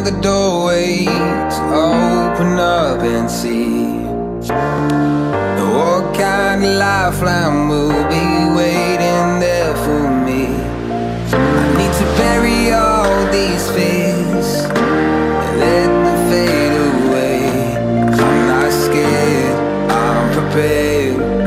of the doorways open up and see what kind of lifeline will be waiting there for me. I need to bury all these fears and let them fade away. I'm not scared, I'm prepared.